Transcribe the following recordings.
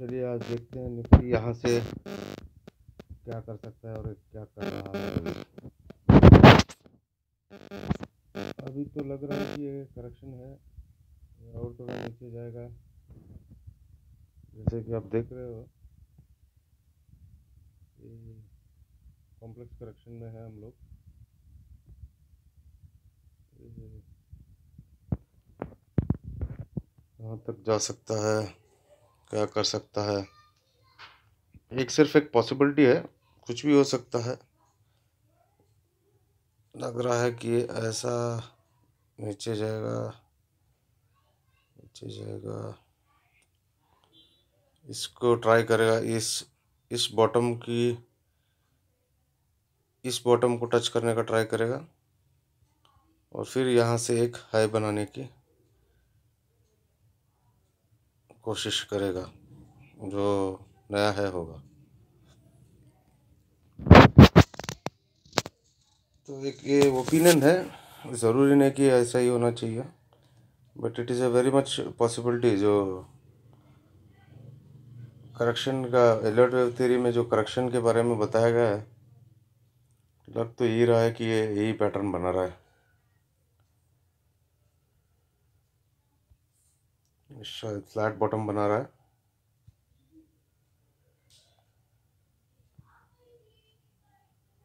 चलिए आज देखते हैं निफ्टी यहाँ से क्या कर सकता है और क्या कर रहा है। अभी तो लग रहा है कि ये करेक्शन है। और थोड़ा नीचे जाएगा। जैसे कि आप देख रहे हो कॉम्प्लेक्स करेक्शन में है हम लोग। कहाँ तक जा सकता है। क्या कर सकता है? एक सिर्फ़ एक पॉसिबिलिटी है, कुछ भी हो सकता है। लग रहा है कि ऐसा नीचे जाएगा नीचे जाएगा। इसको ट्राई करेगा, इस इस बॉटम की, इस बॉटम को टच करने का ट्राई करेगा। और फिर यहाँ से एक हाई बनाने की। कोशिश करेगा, जो नया है होगा। तो एक ये ओपिनियन है, ज़रूरी नहीं कि ऐसा ही होना चाहिए but it is a very much possibility जो करेक्शन का एलर्ट वेव थ्योरी में जो करेक्शन के बारे में बताया गया है, लग तो यही रहा है कि ये यही पैटर्न बना रहा है। शायद फ्लैट बॉटम बना रहा है।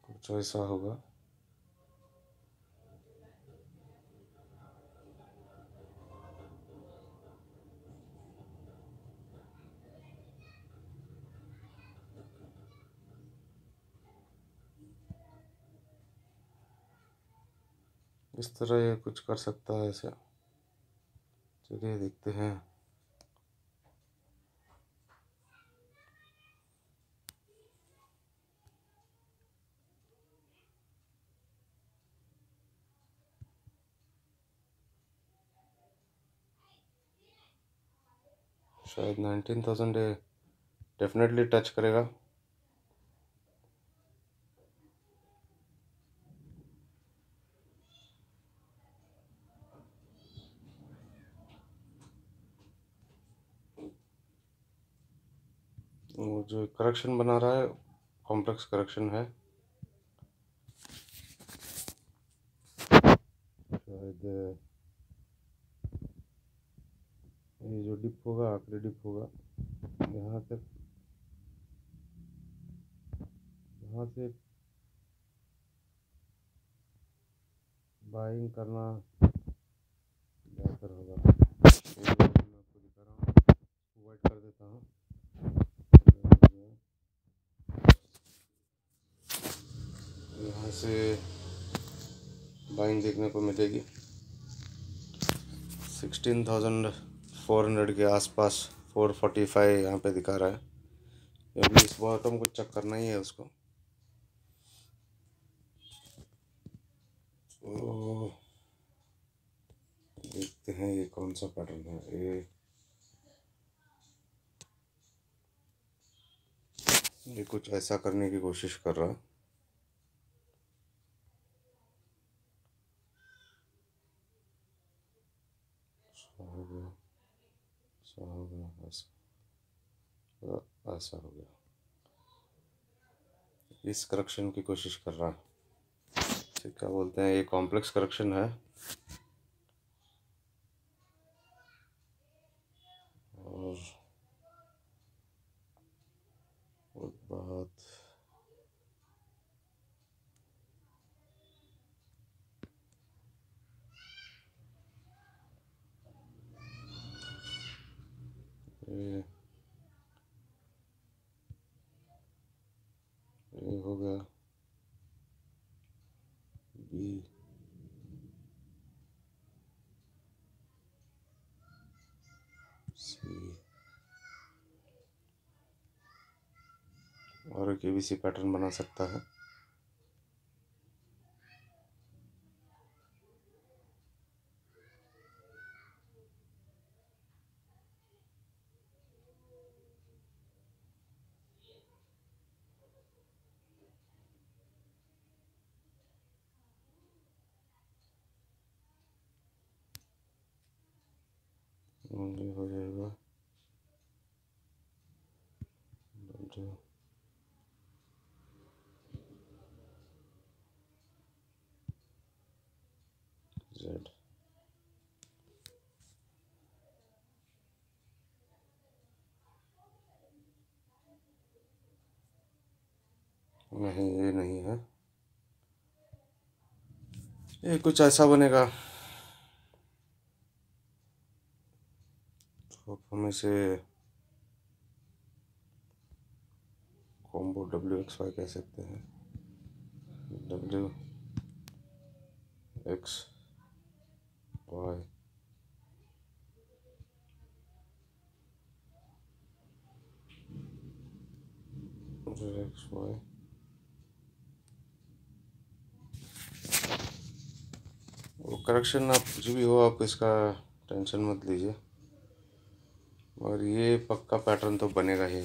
कुछ ऐसा होगा। इस तरह ये कुछ कर सकता है ऐसे। चलिए देखते हैं। शायद नाइनटीन थाउज़ेंड डेफिनेटली टच करेगा। वो जो करेक्शन बना रहा है कॉम्प्लेक्स करेक्शन है। शायद ये जो डिप होगा आखिरी डिप होगा। यहाँ तक, यहाँ से बाइंग करना बेहतर होगा। हूँ वाइट कर देता हूँ। यहाँ से बाइंग देखने को मिलेगी। सिक्सटीन थाउज़ेंड फोर हंड्रेड के आसपास, फोर फोर्टी फाइव यहाँ पे दिखा रहा है। अभी इस बॉटम को चेक करना ही है उसको। तो देखते हैं ये कौन सा पैटर्न है। ये ये कुछ ऐसा करने की कोशिश कर रहा। हो गया ऐसा हो गया ऐसा ऐसा हो गया। इस करेक्शन की कोशिश कर रहा है। क्या बोलते हैं? ये कॉम्प्लेक्स करेक्शन है। और बाद ये ये हो गया बी सी और एक एबीसी पैटर्न बना सकता है। ये हो जाएगा। नहीं, ये नहीं है। ये कुछ ऐसा बनेगा। तो हम इसे कॉम्बो डब्ल्यू एक्स वाई कह सकते हैं। W X Y X Y वो करेक्शन आप कुछ भी हो, आप इसका टेंशन मत लीजिए। और ये पक्का पैटर्न तो बनेगा ही।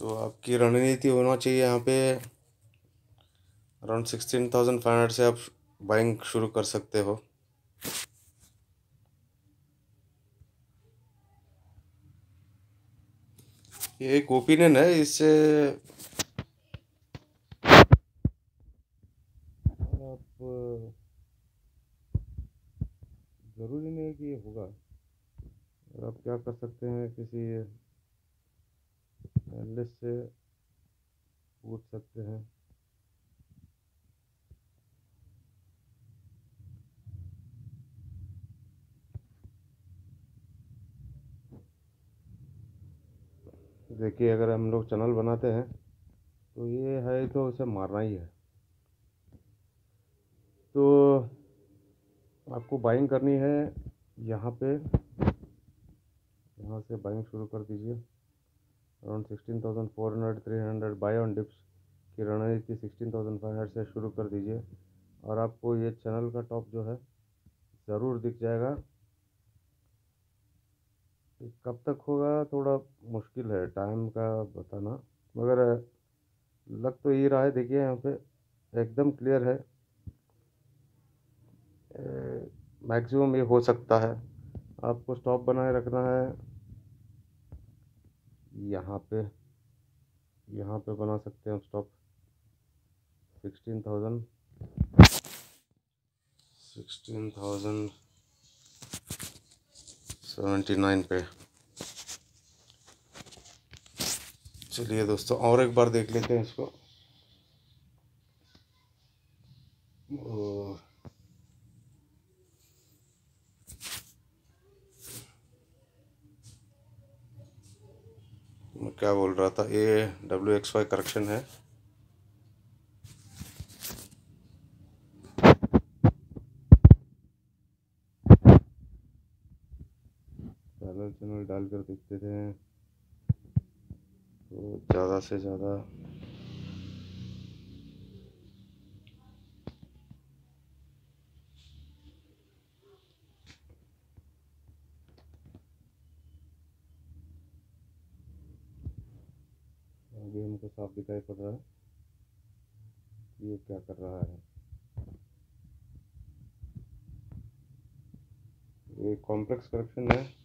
तो आपकी रणनीति होना चाहिए यहाँ पे around sixteen thousand five hundred से आप बाइंग शुरू कर सकते हो। ये एक ओपिनियन है, इससे आप ज़रूरी नहीं कि ये होगा। और आप क्या कर सकते हैं, किसी एनालिस्ट से पूछ सकते हैं। देखिए, अगर हम लोग चैनल बनाते हैं तो ये है तो उसे मारना ही है तो आपको बाइंग करनी है, यहाँ पे, यहाँ से बाइंग शुरू कर दीजिए। Around sixteen thousand four hundred three hundred buy on dips की रणनीति सिक्सटीन थाउज़ेंड फाइव हंड्रेड से शुरू कर दीजिए। और आपको ये चैनल का टॉप जो है, ज़रूर दिख जाएगा। कब तक होगा, थोड़ा मुश्किल है टाइम का बताना। मगर, लग तो ये रहा है, देखिए यहाँ पे, एकदम क्लियर है। मैक्सिमम ये हो सकता है। आपको स्टॉप बनाए रखना है। यहाँ पे यहाँ पे बना सकते हैं stop. Sixteen thousand. Sixteen thousand seventy nine पे। चलिए दोस्तों, और एक बार देख लेते हैं इसको। मैं क्या बोल रहा था? ये डब्ल्यू एक्स वाई करेक्शन है। पैरल चैनल डालकर देखते थे। तो ज़्यादा से ज़्यादा साफ़ दिखाई पड़ रहा है ये क्या कर रहा है। ये कॉम्प्लेक्स करेक्शन है।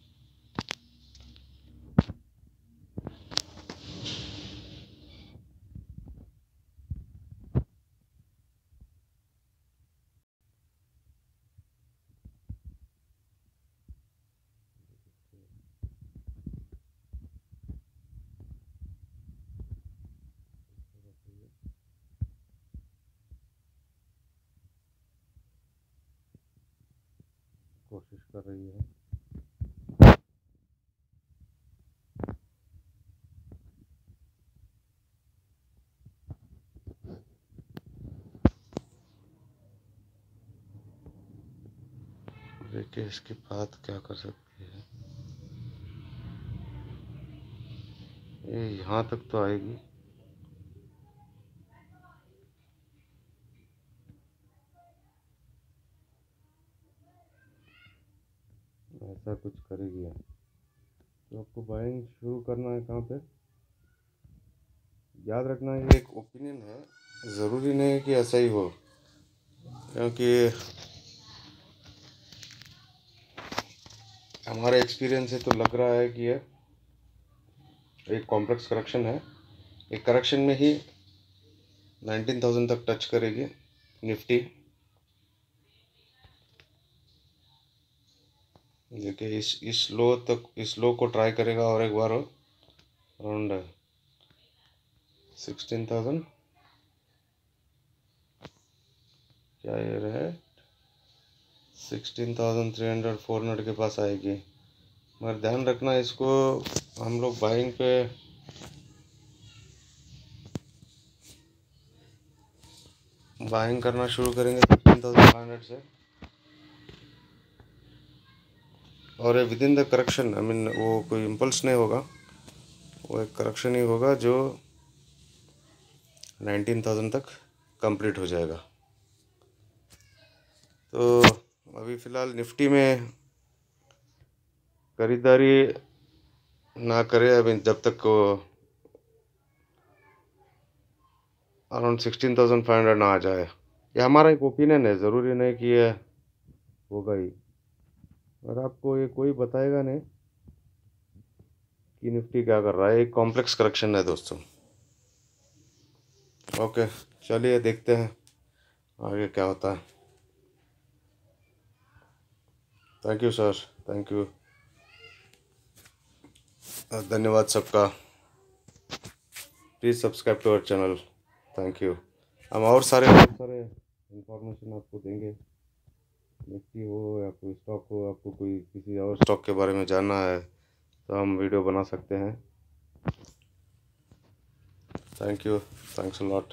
कोशिश कर रही है। देखिए, इसके बाद क्या कर सकती है? ये यहाँ तक तो आएगी ऐसा कुछ करेगी तो आपको बाइंग शुरू करना है कहाँ पे? याद रखना, ये एक ओपिनियन है। ज़रूरी नहीं है कि ऐसा ही हो, क्योंकि हमारा एक्सपीरियंस से तो लग रहा है कि ये एक कॉम्प्लेक्स करेक्शन है। एक करेक्शन में ही नाइनटीन थाउज़ेंड तक टच करेगी निफ्टी। देखिए इस इस लो तक, इस लो को ट्राई करेगा और एक बार अराउंड सिक्सटीन थाउज़ेंड क्या ये रहे sixteen thousand three hundred four hundred के पास आएगी। मगर ध्यान रखना इसको, हम लोग बाइंग पे बाइंग करना शुरू करेंगे फिफ्टीन थाउज़ेंड फाइव हंड्रेड से। और within the correction I mean वो कोई इम्पल्स नहीं होगा। वो एक करेक्शन ही होगा जो नाइनटीन थाउज़ेंड तक कंप्लीट हो जाएगा। तो अभी फ़िलहाल निफ्टी में खरीदारी ना करे अभी जब तक around sixteen thousand five hundred ना आ जाए। ये हमारा एक ओपिनियन है, ज़रूरी नहीं कि ये होगा ही। और आपको ये कोई बताएगा नहीं कि निफ्टी क्या कर रहा है। एक कॉम्प्लेक्स करेक्शन है दोस्तों। ओके चलिए देखते हैं आगे क्या होता है। Thank you sir thank you धन्यवाद सबका। Please subscribe to our channel thank you हम और सारे बहुत सारे इंफॉर्मेशन आपको देंगे। निफ्टी हो, या कोई स्टॉक हो, आपको कोई किसी और स्टॉक के बारे में जानना है तो हम वीडियो बना सकते हैं। Thank you thanks lot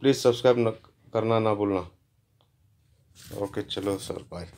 please subscribe करना ना भूलना। ओके चलो सर बाय